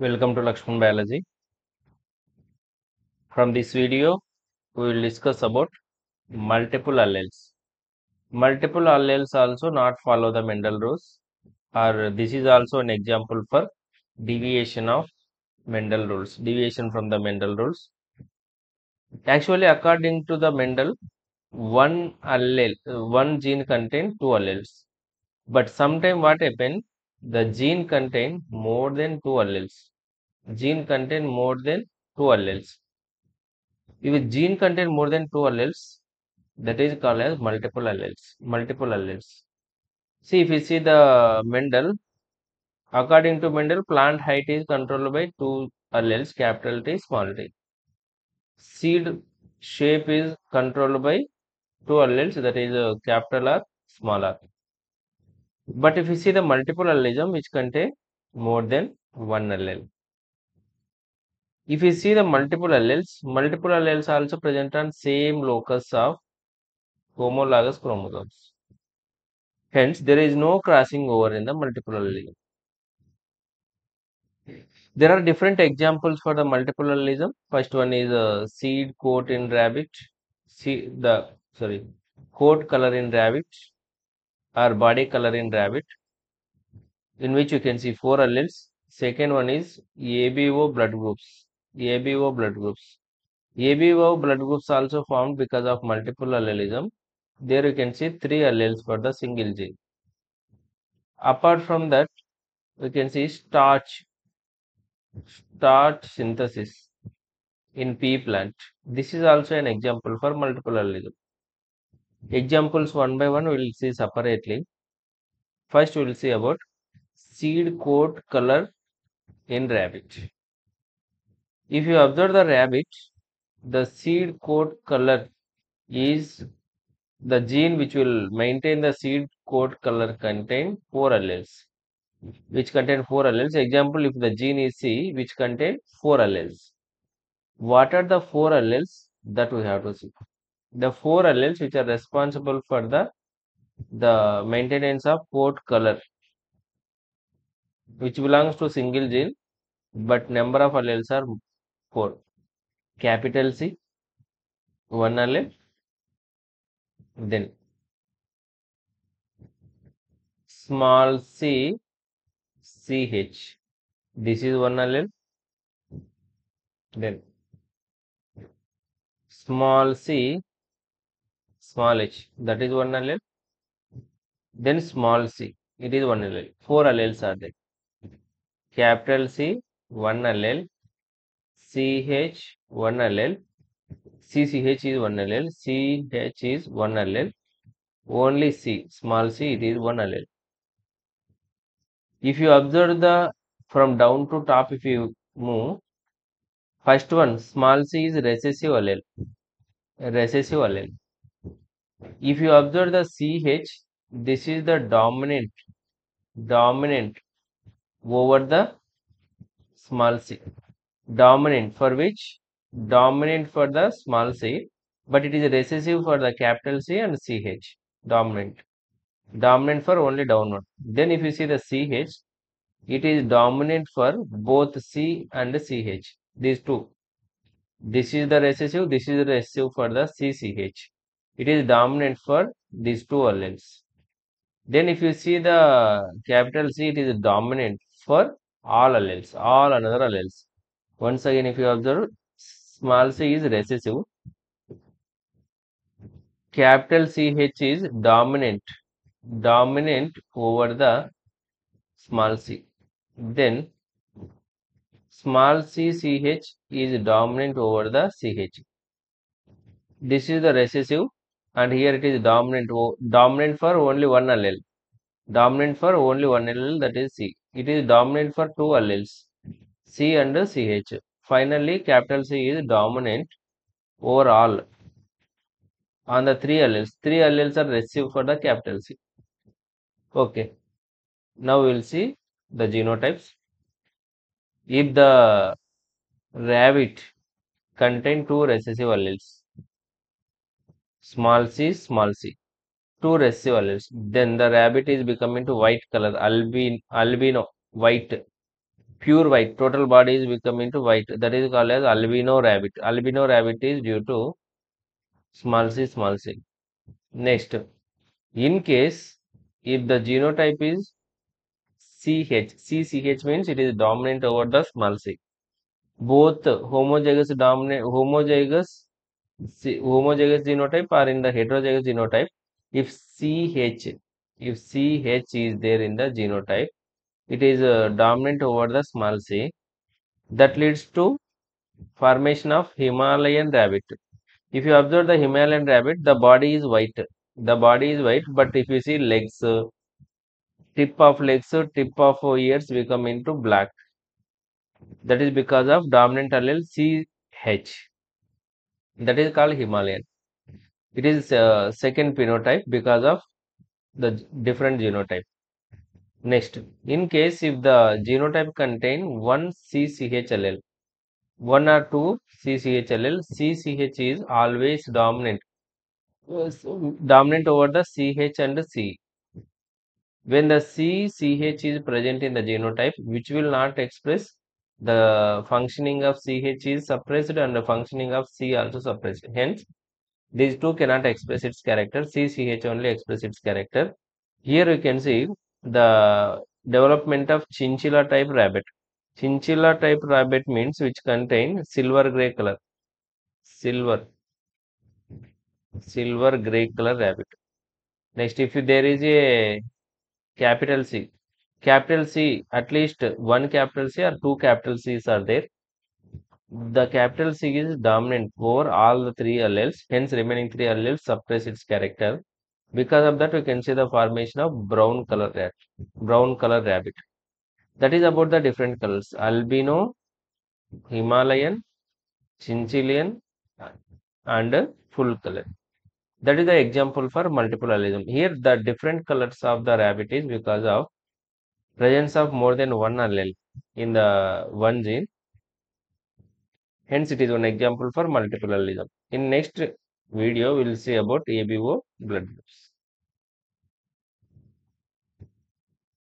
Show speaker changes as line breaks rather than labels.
Welcome to Lakshman Biology. From this video, we will discuss about multiple alleles. Multiple alleles also not follow the Mendel rules or this is also an example for deviation of Mendel rules, deviation from the Mendel rules. Actually, according to the Mendel, one allele, one gene contain two alleles. But sometime what happen, the gene contain more than two alleles. Gene contain more than two alleles. If a gene contain more than two alleles, that is called as multiple alleles. Multiple alleles. See, if you see the Mendel, according to Mendel, plant height is controlled by two alleles, capital T, small t. Seed shape is controlled by two alleles, that is uh, capital R, small r. But if you see the multiple allelism, which contain more than one allele. If you see the multiple alleles, multiple alleles are also present on same locus of homologous chromosomes. Hence, there is no crossing over in the multiple allelism. There are different examples for the multiple allelism. First one is a seed coat in rabbit, see the sorry coat color in rabbit or body color in rabbit, in which you can see four alleles. Second one is ABO blood groups. ABO blood groups. ABO blood groups also formed because of multiple allelism. There you can see three alleles for the single gene. Apart from that, we can see starch, starch synthesis in pea plant. This is also an example for multiple allelism. Examples one by one we will see separately. First we will see about seed coat color in rabbit. If you observe the rabbit, the seed coat color is the gene which will maintain the seed coat color contain four alleles which contain four alleles. Example if the gene is c which contain four alleles. What are the four alleles? That we have to see. The four alleles which are responsible for the the maintenance of coat color which belongs to single gene but number of alleles are four. Capital c one allele then small c ch this is one allele then small c small h. That is one allele then small c. It is one allele four alleles are there. Capital c one allele ch one allele cch is one allele ch is one allele only c small c it is one allele if you observe the from down to top if you move first one small c is recessive allele recessive allele if you observe the ch this is the dominant dominant over the small c dominant for which? Dominant for the small c but it is recessive for the capital c and ch dominant. Dominant for only downward. Then if you see the ch it is dominant for both c and ch these two. This is the recessive this is the recessive for the cch it is dominant for these two alleles. Then if you see the capital c it is dominant for all alleles all another alleles once again if you observe small c is recessive. Capital ch is dominant. Dominant over the small c. Then small c ch is dominant over the ch this is the recessive and here it is dominant dominant for only one allele. Dominant for only one allele that is c. It is dominant for two alleles c and ch finally capital c is dominant over all on the three alleles three alleles are recessive for the capital c. Okay. Now we will see the genotypes. If the rabbit contain two recessive alleles small c small c two recessive alleles then the rabbit is becoming to white color albin albino white pure white. Total body is become into white. That is called as albino rabbit. Albino rabbit is due to small c small c. Next. In case if the genotype is ch cch means it is dominant over the small c. Both homozygous dominant homozygous homozygous genotype are in the heterozygous genotype. If ch if ch is there in the genotype it is uh, dominant over the small c that leads to formation of himalayan rabbit. If you observe the himalayan rabbit the body is white. The body is white but if you see legs tip of legs tip of ears become into black. That is because of dominant allele ch that is called himalayan. It is uh, second phenotype because of the different genotype next in case if the genotype contain one cch allele one or two cch allele cch is always dominant. Uh, dominant over the ch and c. When the cch is present in the genotype which will not express the functioning of ch is suppressed and the functioning of c also suppressed. Hence these two cannot express its character. Cch only express its character. Here you can see the development of chinchilla type rabbit. Chinchilla type rabbit means which contain silver gray color. Silver. Silver gray color rabbit. Next if there is a capital c. Capital c at least one capital c or two capital c's are there. The capital c is dominant over all the three alleles hence remaining three alleles suppress its character because of that we can see the formation of brown color rat brown color rabbit. That is about the different colors. Albino himalayan chinchillian and full color. That is the example for multiple here the different colors of the rabbit is because of presence of more than one allele in the one gene. Hence it is one example for multiple in next video we will see about abo blood groups